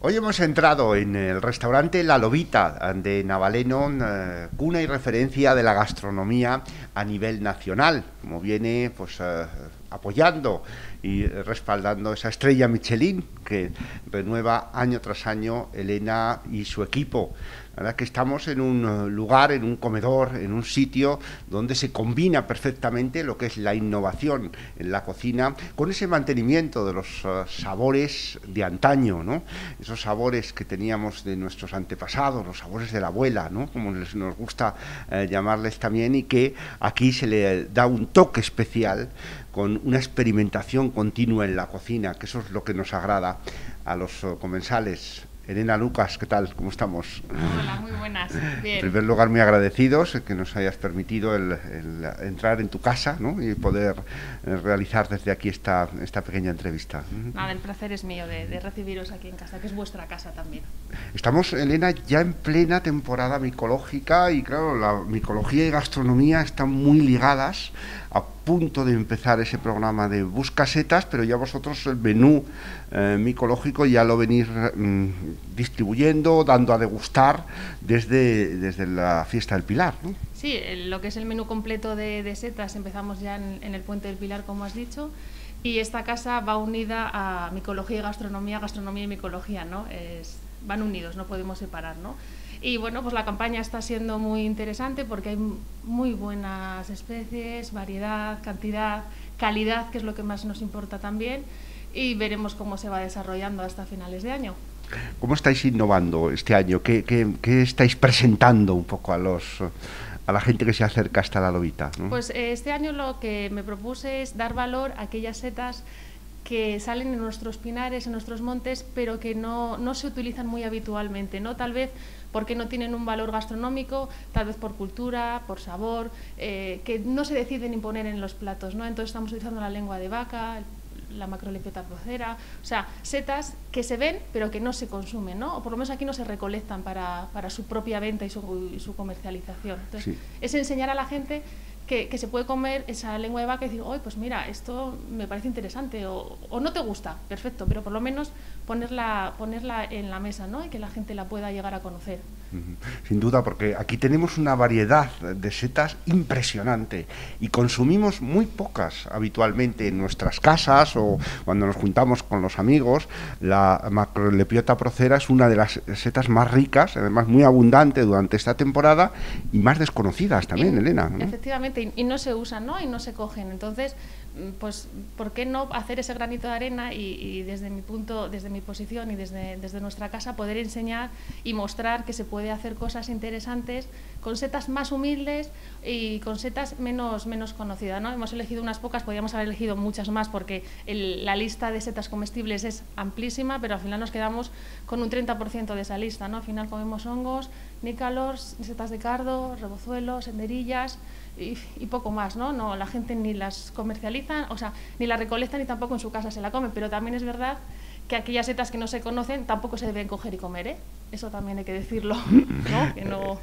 Hoy hemos entrado en el restaurante La Lobita de Navaleno, eh, cuna y referencia de la gastronomía a nivel nacional, como viene pues eh, apoyando y respaldando esa estrella Michelin que renueva año tras año Elena y su equipo. La verdad que estamos en un lugar, en un comedor, en un sitio donde se combina perfectamente lo que es la innovación en la cocina con ese mantenimiento de los eh, sabores de antaño, ¿no? Esos sabores que teníamos de nuestros antepasados, los sabores de la abuela, ¿no? Como les, nos gusta eh, llamarles también y que aquí se le da un toque especial con una experimentación continua en la cocina, que eso es lo que nos agrada a los comensales. Elena Lucas, ¿qué tal? ¿Cómo estamos? Hola, muy buenas. Bien. En primer lugar, muy agradecidos que nos hayas permitido el, entrar en tu casa ¿no? y poder eh, realizar desde aquí esta, esta pequeña entrevista. Nada, el placer es mío de, recibiros aquí en casa, que es vuestra casa también. Estamos, Elena, ya en plena temporada micológica y claro, la micología y gastronomía están muy ligadas a punto de empezar ese programa de Busca Setas, pero ya vosotros el menú eh, micológico ya lo venís mm, distribuyendo, dando a degustar desde, desde la fiesta del Pilar. ¿no? Sí, lo que es el menú completo de, setas empezamos ya en, el Puente del Pilar, como has dicho. Y esta casa va unida a micología y gastronomía, gastronomía y micología, ¿no? Es, van unidos, no podemos separar, ¿no? Y bueno, pues la campaña está siendo muy interesante porque hay muy buenas especies, variedad, cantidad, calidad, que es lo que más nos importa también, y veremos cómo se va desarrollando hasta finales de año. ¿Cómo estáis innovando este año? ¿Qué, qué, estáis presentando un poco a los a la gente que se acerca hasta la lobita? Pues eh, este año lo que me propuse es dar valor a aquellas setas que salen en nuestros pinares, en nuestros montes, pero que no, no se utilizan muy habitualmente, ¿no? Tal vez porque no tienen un valor gastronómico, tal vez por cultura, por sabor, eh, que no se deciden imponer en los platos, ¿no? Entonces estamos utilizando la lengua de vaca, la macrolepiota procera, o sea, setas que se ven pero que no se consumen, ¿no? O por lo menos aquí no se recolectan para, para su propia venta y su, y su comercialización. Entonces, es enseñar a la gente que, se puede comer esa lengua de vaca y decir, oye, pues mira, esto me parece interesante, o, o, no te gusta, perfecto, pero por lo menos ponerla, ponerla en la mesa, ¿no? Y que la gente la pueda llegar a conocer. Sin duda, porque aquí tenemos una variedad de setas impresionante y consumimos muy pocas habitualmente en nuestras casas o cuando nos juntamos con los amigos. La macrolepiota procera es una de las setas más ricas, además muy abundante durante esta temporada y más desconocidas también, Elena. Efectivamente, y, no se usan, ¿no? Y no se cogen. Entonces, pues, ¿por qué no hacer ese granito de arena y, desde mi punto, desde mi posición y desde, desde, nuestra casa poder enseñar y mostrar que se puede hacer cosas interesantes con setas más humildes y con setas menos, menos conocidas? ¿no? Hemos elegido unas pocas, podríamos haber elegido muchas más porque la lista de setas comestibles es amplísima, pero al final nos quedamos con un 30% de esa lista. ¿no? Al final comemos hongos, nícalos, setas de cardo, rebozuelos, senderillas y, poco más, ¿no? ¿no? La gente ni las comercializa, o sea, ni las recolecta ni tampoco en su casa se la come, pero también es verdad que aquellas setas que no se conocen tampoco se deben coger y comer, ¿eh? Eso también hay que decirlo, ¿no? Que no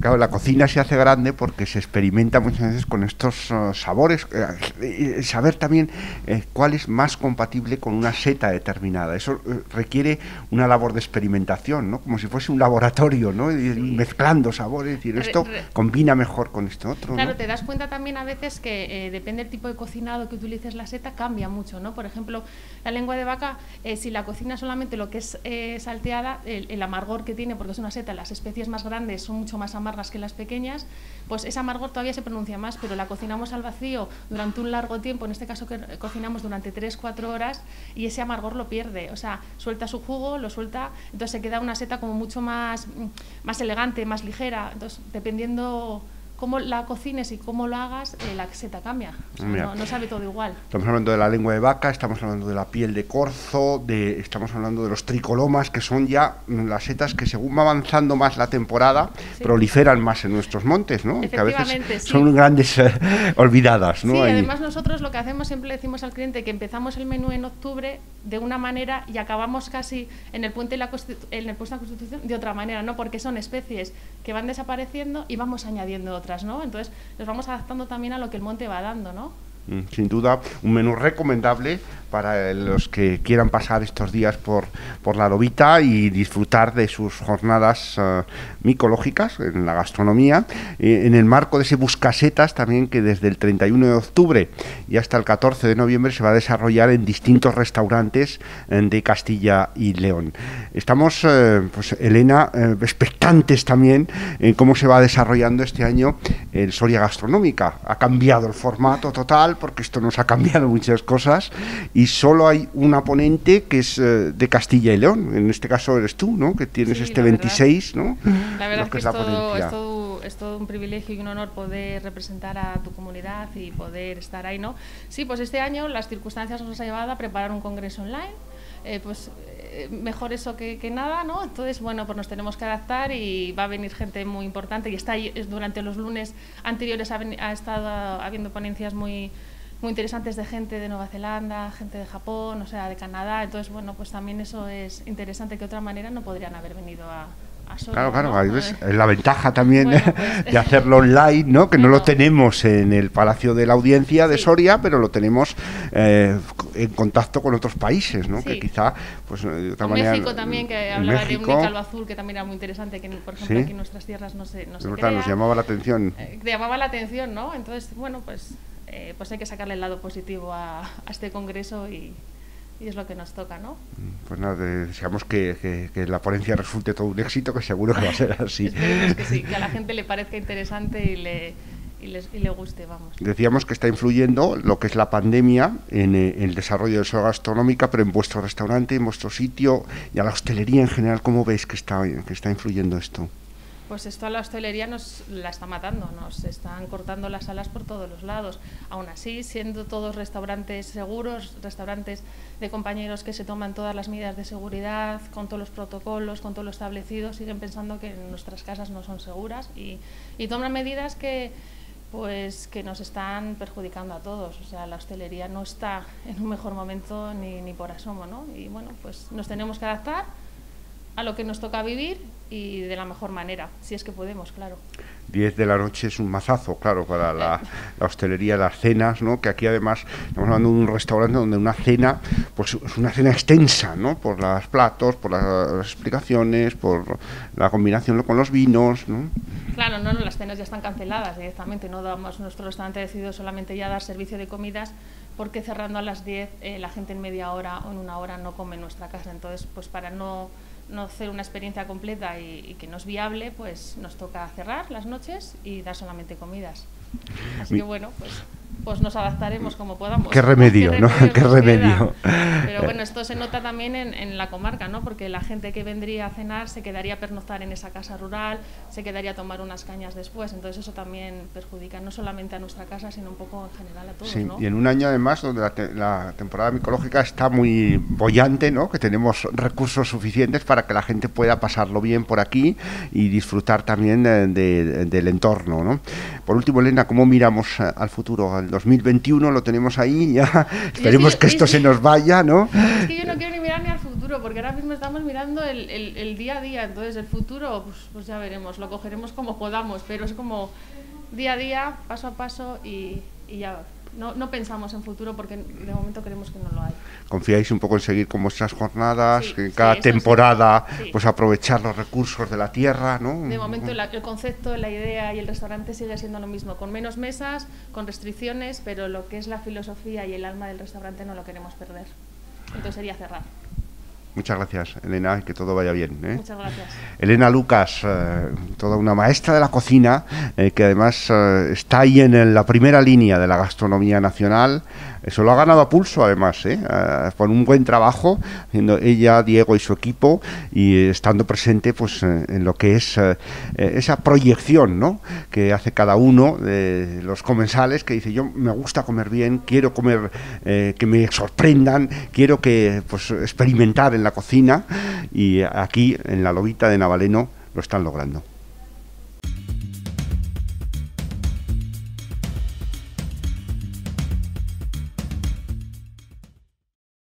Claro, la cocina se hace grande porque se experimenta muchas veces con estos uh, sabores, eh, saber también eh, cuál es más compatible con una seta determinada. Eso eh, requiere una labor de experimentación, ¿no? Como si fuese un laboratorio, ¿no? mezclando sabores, decir, esto combina mejor con esto otro. Claro, te das cuenta también a veces que depende del tipo de cocinado que utilices la seta, cambia mucho, ¿no? Por ejemplo, la lengua de vaca, si la cocina solamente lo que es salteada, el, el amargor que tiene, porque es una seta, las especies más grandes son mucho más amargas que las pequeñas, pues ese amargor todavía se pronuncia más, pero la cocinamos al vacío durante un largo tiempo, en este caso que cocinamos durante 3-4 horas, y ese amargor lo pierde, o sea, suelta su jugo, lo suelta, entonces se queda una seta como mucho más, más elegante, más ligera, entonces dependiendo cómo la cocines y cómo lo hagas, eh, la seta cambia. no, sabe todo igual. Estamos hablando de la lengua de vaca, estamos hablando de la piel de corzo, de, estamos hablando de los tricolomas, que son ya las setas que según va avanzando más la temporada, proliferan más en nuestros montes, ¿no? Que a veces son grandes eh, olvidadas, ¿no? Sí, además nosotros lo que hacemos, siempre le decimos al cliente que empezamos el menú en octubre de una manera y acabamos casi en el puente de la, en el puente de la Constitución de otra manera, ¿no? Porque son especies que van desapareciendo y vamos añadiendo otras. ¿No? Entonces nos vamos adaptando también a lo que el monte va dando, ¿no? Mm, sin duda, un menú recomendable para los que quieran pasar estos días por, por la Lobita y disfrutar de sus jornadas uh, micológicas en la gastronomía, eh, en el marco de ese Buscasetas también que desde el 31 de octubre y hasta el 14 de noviembre se va a desarrollar en distintos restaurantes eh, de Castilla y León. Estamos, eh, pues Elena, eh, expectantes también en cómo se va desarrollando este año el Soria Gastronómica. Ha cambiado el formato total porque esto nos ha cambiado muchas cosas y solo hay una ponente que es eh, de Castilla y León. En este caso eres tú, ¿no? Que tienes Sí, este la 26, ¿no? La verdad Lo es que es todo, es, todo, es todo un privilegio y un honor poder representar a tu comunidad y poder estar ahí, ¿no? Sí, pues este año las circunstancias nos ha llevado a preparar un congreso online, eh, pues mejor eso que, que nada, ¿no? Entonces, bueno, pues nos tenemos que adaptar y va a venir gente muy importante y está ahí, durante los lunes anteriores ha, veni- ha estado habiendo ponencias muy muy interesantes de gente de Nueva Zelanda, gente de Japón, o sea, de Canadá. Entonces, bueno, pues también eso es interesante que de otra manera no podrían haber venido a, a Soria, Claro, claro, ¿no? ahí ves, Eh, es la ventaja también Bueno, pues. de hacerlo online, ¿no? Que no lo tenemos en el Palacio de la Audiencia de Sí. Soria, pero lo tenemos eh, en contacto con otros países, ¿no? Que Sí. quizá, pues de otra manera... México también, que hablaba México, de un calvo azul, que también era muy interesante, que por ejemplo Sí. aquí en nuestras tierras no se, no se verdad, nos crea. llamaba la atención. Eh, llamaba la atención, ¿no? Entonces, bueno, pues, eh, pues hay que sacarle el lado positivo a, a este congreso y, y es lo que nos toca, ¿no? Pues nada, de- deseamos que, que- que la ponencia resulte todo un éxito, que seguro que va a ser así. Que sí, que a la gente le parezca interesante y le, y les- y le guste, vamos. Decíamos que está influyendo lo que es la pandemia en, eh, el desarrollo de su gastronómica, pero en vuestro restaurante, en vuestro sitio y a la hostelería en general, ¿cómo veis que está, que está influyendo esto? Pues esto a la hostelería nos la está matando, nos están cortando las alas por todos los lados. Aún así, siendo todos restaurantes seguros, restaurantes de compañeros que se toman todas las medidas de seguridad, con todos los protocolos, con todo lo establecido, siguen pensando que nuestras casas no son seguras y, y toman medidas que pues que nos están perjudicando a todos. O sea, la hostelería no está en un mejor momento ni, ni por asomo, ¿no? Y bueno, pues nos tenemos que adaptar a lo que nos toca vivir y de la mejor manera, si es que podemos, claro. 10 de la noche es un mazazo, claro, para la, la hostelería, las cenas, ¿no? Que aquí además estamos hablando de un restaurante donde una cena, pues es una cena extensa, ¿no? Por los platos, por las explicaciones, por la combinación con los vinos, ¿no? Claro, no, no, las cenas ya están canceladas directamente, no damos, nuestro restaurante ha decidido solamente ya dar servicio de comidas porque cerrando a las 10 eh, la gente en media hora o en una hora no come en nuestra casa, entonces pues para no, no hacer una experiencia completa y, y que no es viable, pues nos toca cerrar las noches y dar solamente comidas. Así que bueno, pues, pues nos adaptaremos como podamos. Qué remedio, ¿no? Qué remedio. queda. Pero bueno, esto se nota también en, en la comarca, ¿no? Porque la gente que vendría a cenar se quedaría a pernoctar en esa casa rural, se quedaría a tomar unas cañas después. Entonces eso también perjudica no solamente a nuestra casa, sino un poco en general a todos, Sí, ¿no? y en un año además donde la, te- la temporada micológica está muy bollante, ¿no? que tenemos recursos suficientes para que la gente pueda pasarlo bien por aquí y disfrutar también eh, de- del entorno. ¿no? Por último, Elena, ¿cómo miramos eh, al futuro? Al 2021 lo tenemos ahí, ya esperemos sí, que esto sí. se nos vaya, ¿no? Es que yo no quiero ni mirar ni al futuro, porque ahora mismo estamos mirando el, el- el día a día, entonces el futuro, pues, pues ya veremos, lo cogeremos como podamos, pero es como día a día, paso a paso y, y ya. No, no pensamos en futuro porque de momento creemos que no lo hay. Confiáis un poco en seguir con vuestras jornadas, Sí, en cada sí. temporada Sí. pues aprovechar los recursos de la tierra, ¿no? De momento la- el concepto, la idea y el restaurante sigue siendo lo mismo, con menos mesas, con restricciones, pero lo que es la filosofía y el alma del restaurante no lo queremos perder. Entonces sería cerrar. Muchas gracias, Elena, y que todo vaya bien. ¿eh? Muchas gracias. Elena Lucas, eh, toda una maestra de la cocina, eh, que además está ahí en la primera línea de la gastronomía nacional. Eso lo ha ganado a pulso, además, por un buen trabajo, haciendo ella, Diego y su equipo, y estando presente pues, en lo que es esa proyección ¿no? que hace cada uno de los comensales, que dice, yo me gusta comer bien, quiero comer, que me sorprendan, quiero que pues, experimentar en la cocina, y aquí, en la Lobita de Navaleno, lo están logrando.